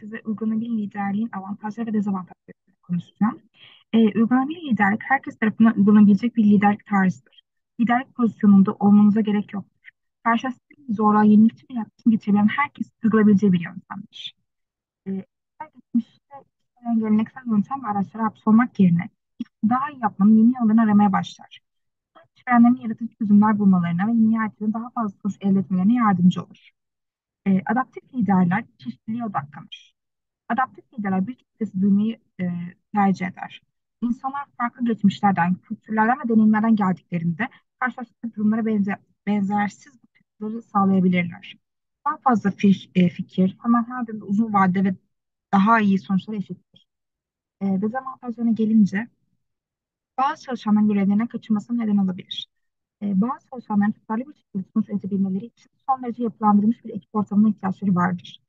size uygulanabilir liderliğin avantajları ve dezavantajları konuşacağım. Ee, uygulanabilir liderlik herkes tarafından uygulanabilecek bir liderlik tarzıdır. Liderlik pozisyonunda olmanıza gerek yoktur. Karşılaştığınız zorluğa yenilikçi bir yaklaşım getirebilen herkes uygulayabileceği bir yöntemdir. Ee, geçmişte geleneksel yöntem ve araçlara hapsolmak yerine daha iyi yapmanın yeni yollarını aramaya başlar. İşverenlerin yaratıcı çözümler bulmalarına ve nihayetinde daha fazla sonuç elde etmelerine yardımcı olur. E, adaptif liderler çeşitliliğe odaklanır. Adaptif liderler birçok sesi duymayı e, tercih eder. İnsanlar farklı geçmişlerden, kültürlerden ve deneyimlerden geldiklerinde karşılaştıkları durumlara benzer, benzersiz bakışları sağlayabilirler. Daha fazla fiş, e, fikir hemen her birinde uzun vadede ve daha iyi sonuçlar eşittir. E, dezavantajlarına gelince bazı çalışanların görevlerine kaçınmasına neden olabilir. E, bazı çalışanların tutarlı bir şekilde sonuç üretebilmeleri için son derece yapılandırılmış bir ekip ortamına ihtiyaçları vardır.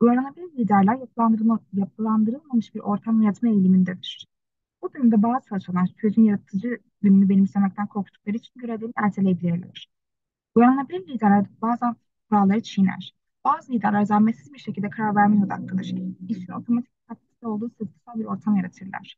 Uyarlanabilir liderler yapılandırma, yapılandırılmamış bir ortam yaratma eğilimindedir. Bu durumda bazı çalışanlar sürecin yaratıcı yönünü benimsemekten korktukları için görevlerini erteleyebilirler. Uyarlanabilir liderler bazen kuralları çiğner. Bazı liderler zahmetsiz bir şekilde karar vermeye odaklıdır. İşin otomatik taktikte olduğu sızsal bir ortam yaratırlar.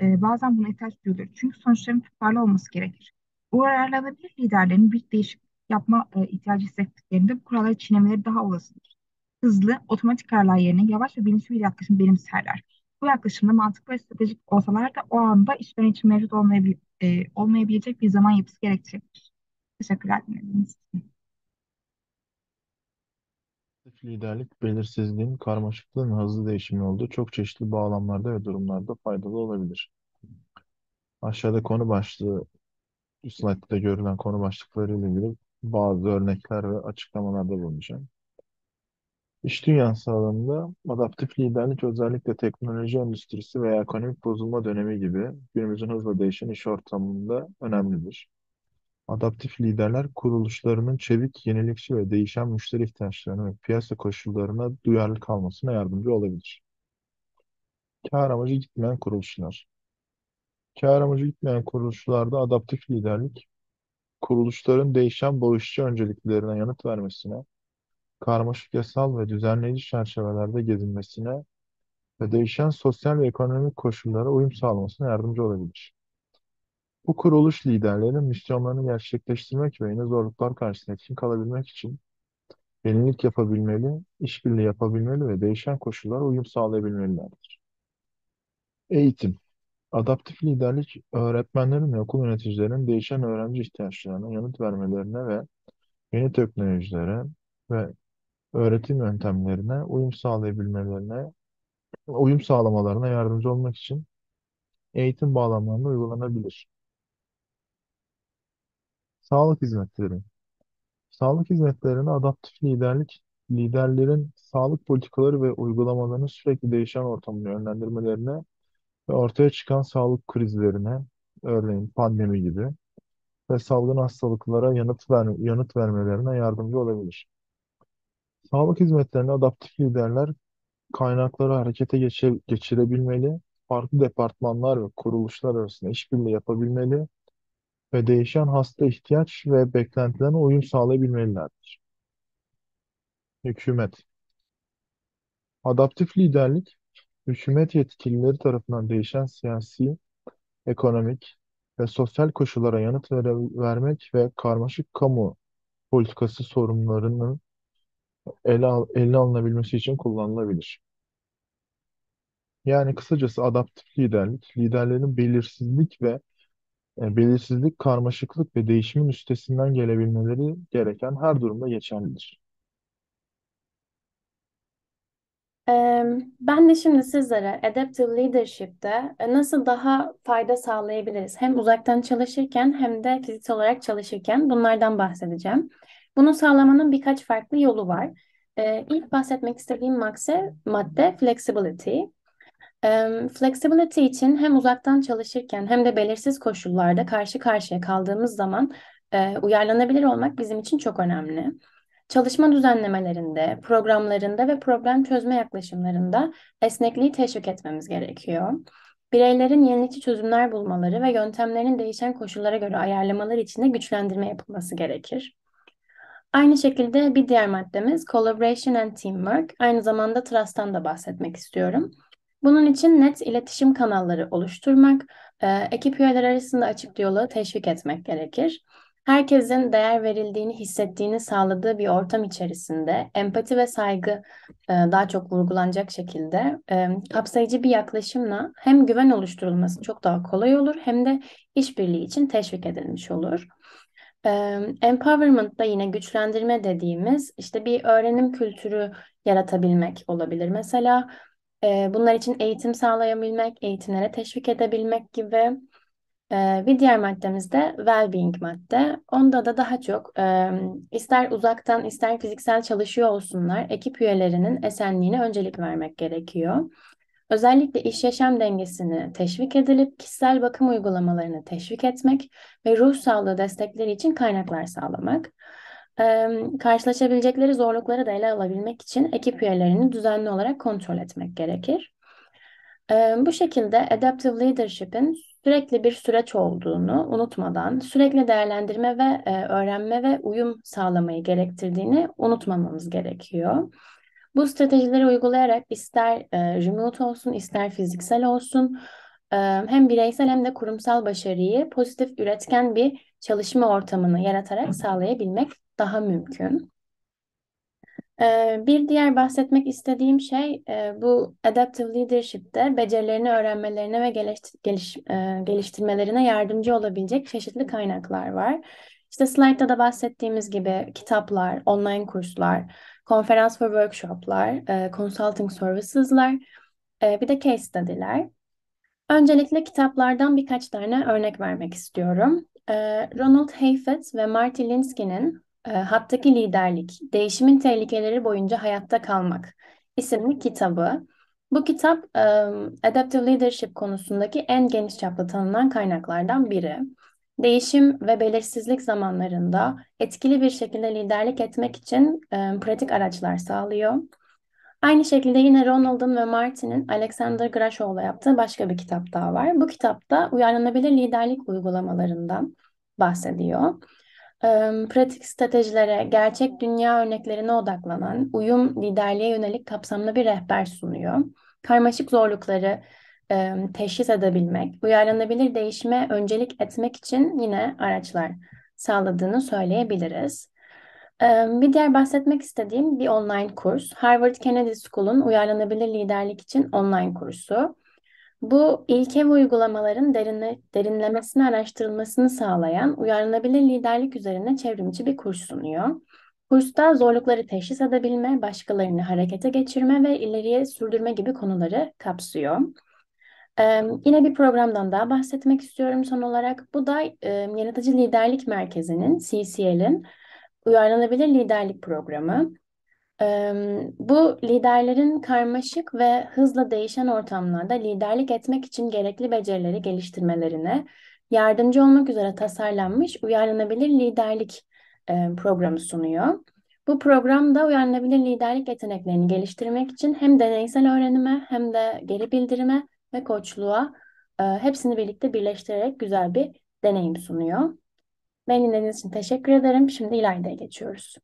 E, bazen buna ihtiyaç duyulur. Çünkü sonuçların tutarlı olması gerekir. Uyarlanabilir liderlerin bir değişiklik yapma e, ihtiyacı hissettiklerinde bu kuralları çiğnemeleri daha olasıdır. Hızlı, otomatik kararlar yerine yavaş ve bilinçli bir yaklaşım benimserler. Bu yaklaşımda mantıklı ve stratejik olsalar da o anda işveren için mevcut olmayabil e, olmayabilecek bir zaman yapısı gerektirebilir. Teşekkürler dinlediğiniz için. Liderlik, belirsizliğin, karmaşıklığın hızlı değişimin olduğu çok çeşitli bağlamlarda ve durumlarda faydalı olabilir. Aşağıda konu başlığı, slaytta görülen konu başlıkları ile ilgili bazı örnekler ve açıklamalarda bulunacağım. İş dünyası alanında adaptif liderlik özellikle teknoloji endüstrisi veya ekonomik bozulma dönemi gibi günümüzün hızla değişen iş ortamında önemlidir. Adaptif liderler kuruluşlarının çevik, yenilikçi ve değişen müşteri ihtiyaçlarına ve piyasa koşullarına duyarlı kalmasına yardımcı olabilir. Kâr amacı gitmeyen kuruluşlar. Kâr amacı gitmeyen kuruluşlarda adaptif liderlik, kuruluşların değişen bağışçı önceliklerine yanıt vermesine, karmaşık yasal ve düzenleyici çerçevelerde gezinmesine ve değişen sosyal ve ekonomik koşullara uyum sağlamasına yardımcı olabilir. Bu kuruluş liderleri misyonlarını gerçekleştirmek ve yeni zorluklar karşısında etkin kalabilmek için yenilik yapabilmeli, işbirliği yapabilmeli ve değişen koşullara uyum sağlayabilmelilerdir. Eğitim Adaptif liderlik, öğretmenlerin ve okul yöneticilerinin değişen öğrenci ihtiyaçlarına yanıt vermelerine ve yeni teknolojilere ve öğretim yöntemlerine uyum sağlayabilmelerine, uyum sağlamalarına yardımcı olmak için eğitim bağlamlarında uygulanabilir. Sağlık hizmetleri. Sağlık hizmetlerine adaptif liderlik, liderlerin sağlık politikaları ve uygulamalarını sürekli değişen ortamda yönlendirmelerine ortaya çıkan sağlık krizlerine, örneğin pandemi gibi ve salgın hastalıklara yanıt ver, yanıt vermelerine yardımcı olabilir. Sağlık hizmetlerine adaptif liderler kaynakları harekete geçir, geçirebilmeli, farklı departmanlar ve kuruluşlar arasında işbirliği yapabilmeli ve değişen hasta ihtiyaç ve beklentilerine uyum sağlayabilmelilerdir. Hükümet Adaptif liderlik, hükümet yetkilileri tarafından değişen siyasi, ekonomik ve sosyal koşullara yanıt vere- vermek ve karmaşık kamu politikası sorunlarının ele, al- eline alınabilmesi için kullanılabilir. Yani kısacası adaptif liderlik, liderlerin belirsizlik ve e, belirsizlik, karmaşıklık ve değişimin üstesinden gelebilmeleri gereken her durumda geçerlidir. Ben de şimdi sizlere Adaptive Leadership'te e, nasıl daha fayda sağlayabiliriz? Hem uzaktan çalışırken hem de fiziksel olarak çalışırken bunlardan bahsedeceğim. Bunu sağlamanın birkaç farklı yolu var. İlk bahsetmek istediğim madde, madde flexibility. Flexibility için hem uzaktan çalışırken hem de belirsiz koşullarda karşı karşıya kaldığımız zaman uyarlanabilir olmak bizim için çok önemli. Çalışma düzenlemelerinde, programlarında ve problem çözme yaklaşımlarında esnekliği teşvik etmemiz gerekiyor. Bireylerin yenilikçi çözümler bulmaları ve yöntemlerin değişen koşullara göre ayarlamaları için de güçlendirme yapılması gerekir. Aynı şekilde bir diğer maddemiz collaboration and teamwork. Aynı zamanda trust'tan da bahsetmek istiyorum. Bunun için net iletişim kanalları oluşturmak, ekip üyeleri arasında açık diyaloğu teşvik etmek gerekir. Herkesin değer verildiğini hissettiğini sağladığı bir ortam içerisinde empati ve saygı e, daha çok vurgulanacak şekilde e, kapsayıcı bir yaklaşımla hem güven oluşturulması çok daha kolay olur hem de işbirliği için teşvik edilmiş olur. Empowerment da yine güçlendirme dediğimiz işte bir öğrenim kültürü yaratabilmek olabilir. Mesela bunlar için eğitim sağlayabilmek, eğitimlere teşvik edebilmek gibi. Bir diğer maddemiz de well-being madde. Onda da daha çok ister uzaktan ister fiziksel çalışıyor olsunlar ekip üyelerinin esenliğine öncelik vermek gerekiyor. Özellikle iş yaşam dengesini teşvik edilip kişisel bakım uygulamalarını teşvik etmek ve ruh sağlığı destekleri için kaynaklar sağlamak. Ee, karşılaşabilecekleri zorlukları da ele alabilmek için ekip üyelerini düzenli olarak kontrol etmek gerekir. Ee, bu şekilde adaptive leadership'in sürekli bir süreç olduğunu unutmadan sürekli değerlendirme ve e, öğrenme ve uyum sağlamayı gerektirdiğini unutmamamız gerekiyor. Bu stratejileri uygulayarak ister e, remote olsun ister fiziksel olsun e, hem bireysel hem de kurumsal başarıyı pozitif üretken bir çalışma ortamını yaratarak sağlayabilmek daha mümkün. Bir diğer bahsetmek istediğim şey bu adaptive leadership'te becerilerini öğrenmelerine ve geliş, geliş, geliştirmelerine yardımcı olabilecek çeşitli kaynaklar var. İşte slaytta da bahsettiğimiz gibi kitaplar, online kurslar, konferans ve workshoplar, consulting services'lar, bir de case study'ler. Öncelikle kitaplardan birkaç tane örnek vermek istiyorum. Ronald Hayfetz ve Marty Linsky'nin e, Hattaki Liderlik, Değişimin Tehlikeleri Boyunca Hayatta Kalmak isimli kitabı. Bu kitap e, Adaptive Leadership konusundaki en geniş çaplı tanınan kaynaklardan biri değişim ve belirsizlik zamanlarında etkili bir şekilde liderlik etmek için e, pratik araçlar sağlıyor. Aynı şekilde yine Ronald'ın ve Martin'in Alexander Grashov'la yaptığı başka bir kitap daha var. Bu kitapta uyarlanabilir liderlik uygulamalarından bahsediyor. Pratik stratejilere, gerçek dünya örneklerine odaklanan uyum liderliğe yönelik kapsamlı bir rehber sunuyor. Karmaşık zorlukları teşhis edebilmek, uyarlanabilir değişime öncelik etmek için yine araçlar sağladığını söyleyebiliriz. Bir diğer bahsetmek istediğim bir online kurs. Harvard Kennedy School'un uyarlanabilir liderlik için online kursu. Bu ilke ve uygulamaların derinle, derinlemesine araştırılmasını sağlayan uyarlanabilir liderlik üzerine çevrimiçi bir kurs sunuyor. Kursta zorlukları teşhis edebilme, başkalarını harekete geçirme ve ileriye sürdürme gibi konuları kapsıyor. Ee, yine bir programdan daha bahsetmek istiyorum son olarak. Bu da e, Yaratıcı Liderlik Merkezi'nin, CCL'in uyarlanabilir liderlik programı. Bu liderlerin karmaşık ve hızla değişen ortamlarda liderlik etmek için gerekli becerileri geliştirmelerine yardımcı olmak üzere tasarlanmış uyarlanabilir liderlik programı sunuyor. Bu programda uyarlanabilir liderlik yeteneklerini geliştirmek için hem deneysel öğrenime hem de geri bildirime ve koçluğa hepsini birlikte birleştirerek güzel bir deneyim sunuyor. Beni dinlediğiniz için teşekkür ederim. Şimdi İlayda'ya geçiyoruz.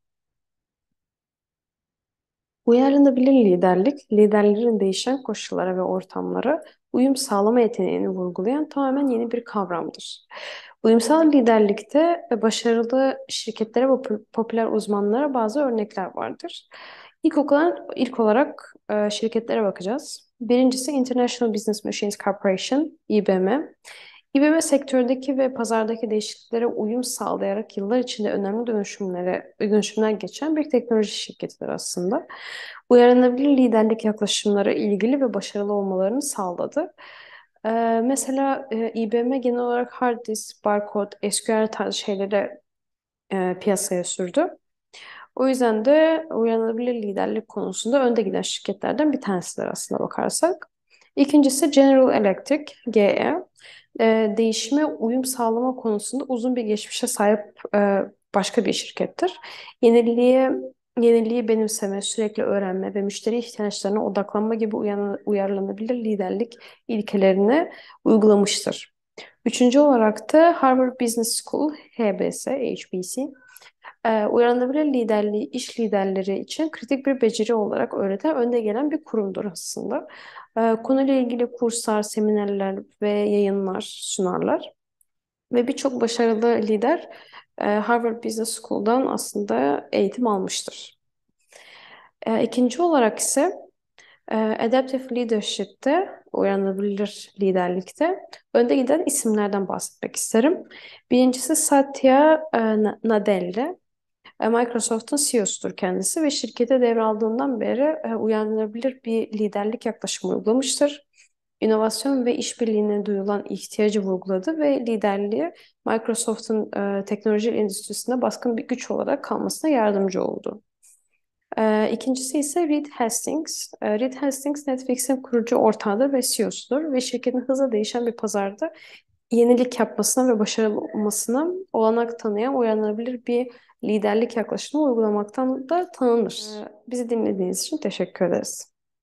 Uyarlanabilir liderlik, liderlerin değişen koşullara ve ortamlara uyum sağlama yeteneğini vurgulayan tamamen yeni bir kavramdır. Uyumsal liderlikte başarılı şirketlere ve popüler uzmanlara bazı örnekler vardır. İlk olarak, ilk olarak e, şirketlere bakacağız. Birincisi International Business Machines Corporation, IBM. İBM sektördeki ve pazardaki değişikliklere uyum sağlayarak yıllar içinde önemli dönüşümlere, dönüşümler geçen bir teknoloji şirketidir aslında. Uyarlanabilir liderlik yaklaşımları ilgili ve başarılı olmalarını sağladı. Ee, mesela e, IBM genel olarak hard disk, barcode, SQL tarzı şeyleri e, piyasaya sürdü. O yüzden de uyarlanabilir liderlik konusunda önde giden şirketlerden bir tanesidir aslında bakarsak. İkincisi General Electric, GE. E, değişime uyum sağlama konusunda uzun bir geçmişe sahip e, başka bir şirkettir. Yeniliğe yeniliği benimseme, sürekli öğrenme ve müşteri ihtiyaçlarına odaklanma gibi uyarlanabilir liderlik ilkelerini uygulamıştır. Üçüncü olarak da Harvard Business School, HBS, HBC, e, uyarlanabilir liderliği iş liderleri için kritik bir beceri olarak öğreten önde gelen bir kurumdur aslında. E, konuyla ilgili kurslar, seminerler ve yayınlar sunarlar. Ve birçok başarılı lider e, Harvard Business School'dan aslında eğitim almıştır. E, ikinci olarak ise Adaptive Leadership'te, uyanabilir liderlikte önde giden isimlerden bahsetmek isterim. Birincisi Satya e, Nadella. E, Microsoft'un CEO'sudur kendisi ve şirkete devraldığından beri e, uyanılabilir bir liderlik yaklaşımı uygulamıştır. İnovasyon ve işbirliğine duyulan ihtiyacı vurguladı ve liderliği Microsoft'un teknoloji endüstrisinde baskın bir güç olarak kalmasına yardımcı oldu. E, ikincisi ise Reed Hastings. E, Reed Hastings Netflix'in kurucu ortağıdır ve CEO'sudur ve şirketin hızla değişen bir pazarda yenilik yapmasına ve başarılı olmasına olanak tanıyan uyanabilir bir liderlik yaklaşımı uygulamaktan da tanınır. Bizi dinlediğiniz için teşekkür ederiz.